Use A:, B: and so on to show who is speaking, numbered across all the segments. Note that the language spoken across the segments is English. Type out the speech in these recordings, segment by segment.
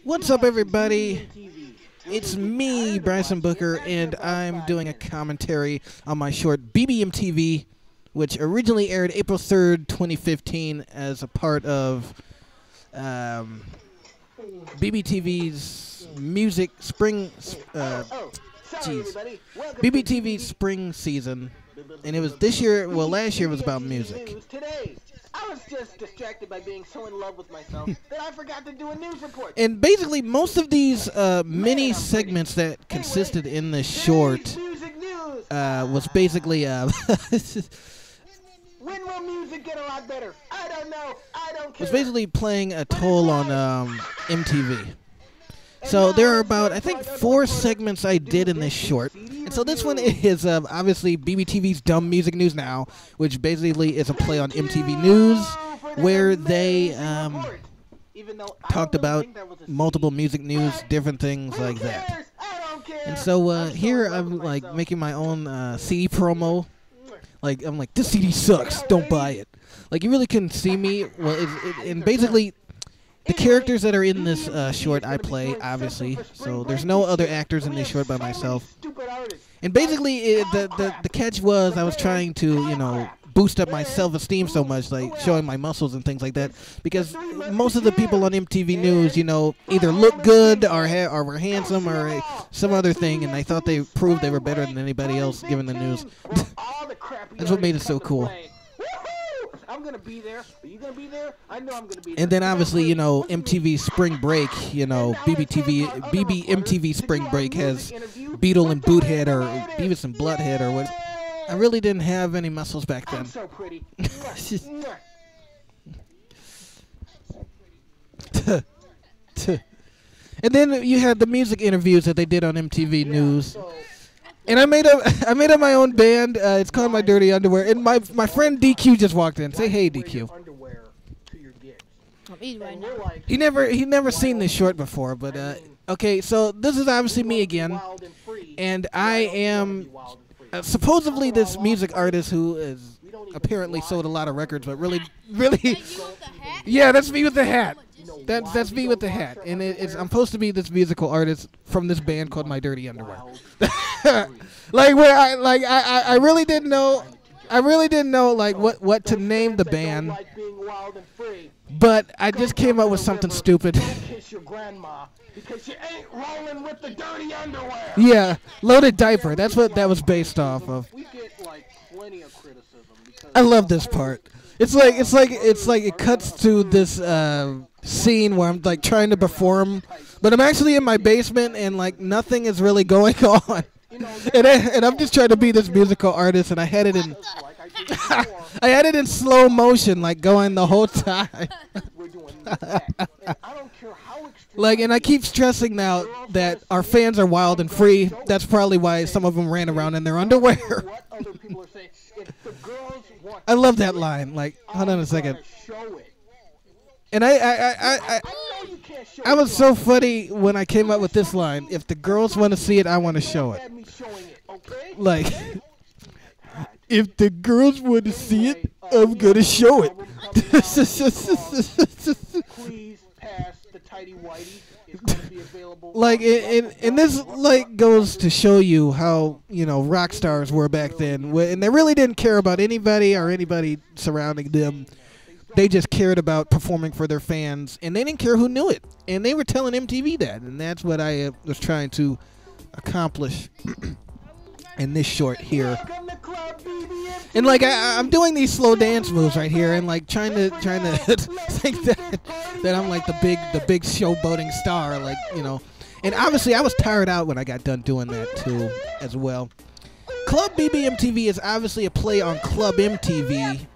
A: What's up, everybody? It's me, Bryson Booker, and I'm doing a commentary on my short BBM TV, which originally aired April 3rd, 2015, as a part of um, BBTV's music spring. Uh, jeez. BBTV's spring season, and it was this year. Well, last year was about music.
B: I was just distracted by being so in love with myself that I forgot to do a news report.
A: And basically, most of these uh, mini segments that consisted in this short
B: Music news.
A: uh, was basically. Uh,
B: when will music get a lot better? I don't know. I don't care.
A: was basically playing a toll on um, MTV. So there are about I think four segments I did in this short, and so this one is uh, obviously BBTV's Dumb Music News Now, which basically is a play on MTV News, where they um, talked about multiple music news, different things like that. And so uh, here I'm like making my own uh, CD promo. Like I'm like this CD sucks, don't buy it. Like you really couldn't see me. Well, it, it, and basically the characters that are in this uh, short I play, obviously. So there's no other actors in this short by myself. And basically, it, the, the the catch was I was trying to you know boost up my self-esteem so much, like showing my muscles and things like that, because most of the people on MTV News, you know, either look good or or were handsome or uh, some other thing, and I thought they proved they were better than anybody else given the news. That's what made it so cool.
B: I'm gonna be there. Are you gonna be there? I know I'm gonna be there.
A: And then obviously, you know, MTV Spring Break, you know, BBTV, BB MTV Spring Break has Beetle and Boothead or Beavis and Butthead or what. I really didn't have any muscles back then.
B: so pretty.
A: And then you had the music interviews that they did on MTV News.
B: So,
A: And I made up I made up my own band. Uh, it's called My Dirty Underwear. And my my friend DQ just walked in. Say hey DQ.
B: underwear to your gigs.
C: I'm eating right
B: And
C: now.
B: we're like,
A: He never he never seen this short before, but uh okay, so this is obviously me again.
B: wild and free.
A: And I am
B: be wild and free.
A: uh, supposedly this music artist who is
B: We don't even
A: apparently sold a lot of records, but really really
C: You with the hat?
A: Yeah, that's me with the hat. That's that's me with the hat. And it, it's? I'm supposed to be this musical artist from this band called My Dirty Underwear. Like where I like I, I I really didn't know I really didn't know like what what to name the
B: fans that don't
A: band,
B: like being wild and free,
A: but I just came up with something stupid.
B: Don't kiss your grandma because you ain't rolling with the dirty underwear.
A: yeah, loaded diaper. That's what that was based off of.
B: We get like plenty of criticism because
A: I love this part. It's like it's like it's like it cuts to this uh, scene where I'm like trying to perform, but I'm actually in my basement and like nothing is really going on. And, I, and I'm just trying to be this musical artist, and I had it in
B: I
A: had it in slow motion, like going the whole time. Like, and I keep stressing now that our fans are wild and free. That's probably why some of them ran around in their underwear. I love that line. Like, hold on a second. And I, I, I, I, I, was so funny when I came up with this line. If the girls want to see it, I want to show it. Like, if the girls want to see it, I'm gonna show it. Like and, and, and this like goes to show you how you know rock stars were back then and they really didn't care about anybody or anybody surrounding them they just cared about performing for their fans and they didn't care who knew it and they were telling mtv that and that's what i uh, was trying to accomplish in this short here and like I, I'm doing these slow dance moves right here, and like trying to trying to think that that I'm like the big the big showboating star, like you know. And obviously, I was tired out when I got done doing that too, as well. Club BBM TV is obviously a play on Club MTV,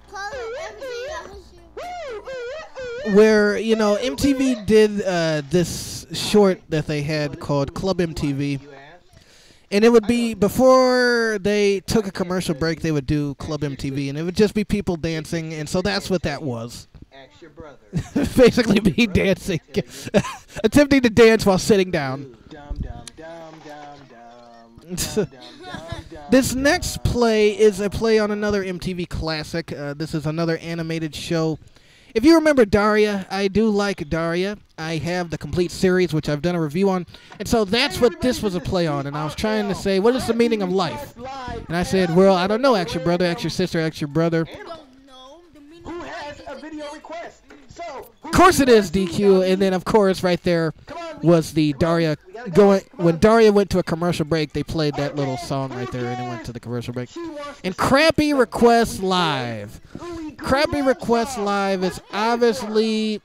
A: where you know MTV did uh, this short that they had called Club MTV. And it would be before they took a commercial break, they would do Club MTV, and it would just be people dancing, and so that's what that was.
B: Ask your brother.
A: Basically, me dancing, attempting to dance while sitting down. This next play is a play on another MTV classic. Uh, this is another animated show, if you remember Daria, I do like Daria. I have the complete series, which I've done a review on, and so that's what this was a play on. And I was trying to say, what is the meaning of life? And I said, well, I don't know. Ask your brother, ask your sister, ask your brother.
C: You don't know
B: Who
C: of
B: has a video request? So,
A: Of course it is DQ, and then of course right there was the Daria going when Daria went to a commercial break. They played that little song right there, and it went to the commercial break. And Crappy Request Live. Crappy Request Live is obviously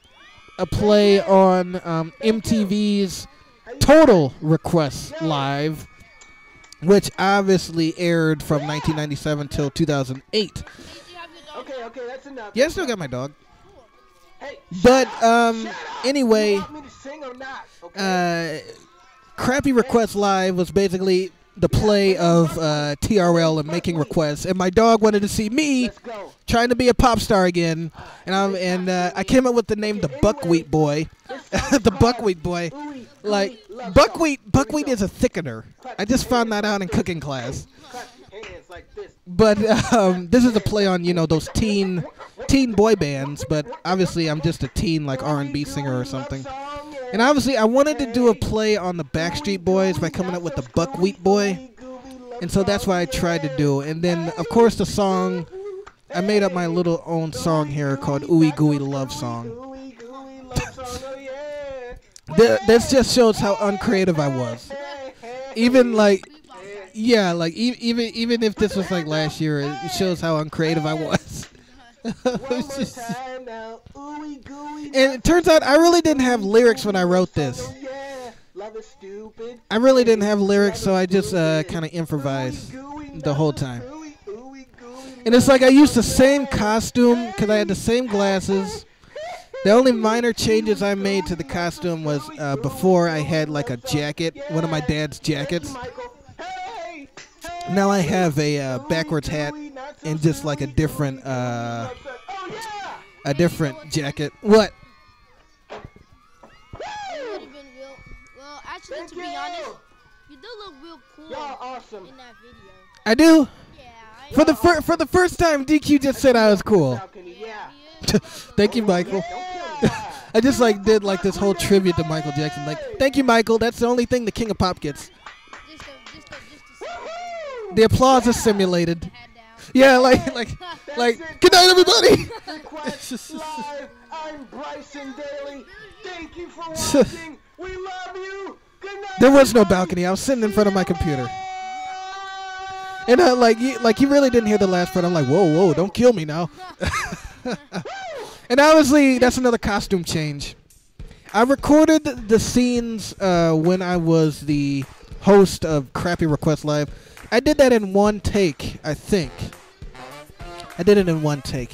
A: a play on um, MTV's Total Request Live, which obviously aired from 1997 till 2008.
C: Did you have your dog?
B: Okay, okay, that's enough.
A: Yeah, I still got my dog.
B: Hey,
A: But um, anyway.
B: You want me to sing or not? Okay.
A: uh, Crappy Request Live was basically the play of uh, TRL and making requests, and my dog wanted to see me trying to be a pop star again, and I'm, and uh, I came up with the name the Buckwheat Boy, the Buckwheat Boy. Like buckwheat, buckwheat is a thickener. I just found that out in cooking class. But um, this is a play on you know those teen teen boy bands. But obviously I'm just a teen like R&B singer or something. And obviously, I wanted to do a play on the Backstreet Boys by coming up with the Buckwheat Boy, and so that's why I tried to do. And then, of course, the song I made up my little own song here called "Ooey Gooey Love Song." This just shows how uncreative I was. Even like, yeah, like even even if this was like last year, it shows how uncreative I was.
B: One more time now. Ooey Gooey.
A: and it turns out I really didn't have lyrics when I wrote this.
B: Oh, yeah. Love is stupid.
A: I really didn't have lyrics, so I just uh, kind of improvised. The whole time.
B: ooey, ooey gooey
A: And it's like I used the same costume because I had the same glasses. The only minor changes I made to the costume was uh, before I had like a jacket, one of my dad's jackets.
B: Michael. Hey,
A: Now I have a uh, backwards hat and just like a different uh, a different jacket. What?
C: It would have been real. Well, actually, to be honest, you do look real cool
B: awesome.
C: in that video.
A: I do.
C: Yeah. I
A: For the fir- for the first time, DQ just said I was cool.
B: Yeah.
C: Yeah.
A: Thank you, Michael.
B: Don't kill me.
A: I just like did like this whole tribute to Michael Jackson. Like, thank you, Michael. That's the only thing the King of Pop gets. The applause is simulated.
C: the head down.
A: Yeah, like like like. Good night, everybody.
B: Live. I'm Bryson Daly. Thank you for watching. We love you. Good night.
A: There was no balcony. I was sitting in front of my computer. And uh, like, you, like he really didn't hear the last part. I'm like, whoa, whoa, don't kill me now. and obviously, that's another costume change. I recorded the scenes uh, when I was the host of Crappy Request Live. I did that in one take, I think. I did it in one take.